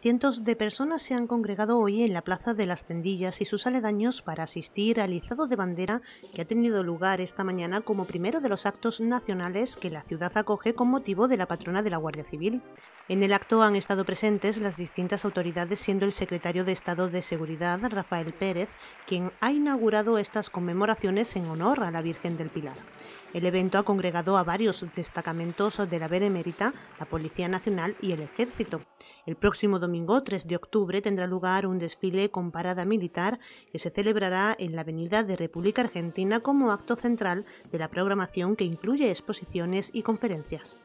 Cientos de personas se han congregado hoy en la Plaza de las Tendillas y sus aledaños para asistir al izado de bandera que ha tenido lugar esta mañana como primero de los actos nacionales que la ciudad acoge con motivo de la patrona de la Guardia Civil. En el acto han estado presentes las distintas autoridades, siendo el secretario de Estado de Seguridad, Rafael Pérez, quien ha inaugurado estas conmemoraciones en honor a la Virgen del Pilar. El evento ha congregado a varios destacamentos de la Benemérita, la Policía Nacional y el Ejército. El próximo domingo 3 de octubre tendrá lugar un desfile con parada militar que se celebrará en la Avenida de República Argentina como acto central de la programación que incluye exposiciones y conferencias.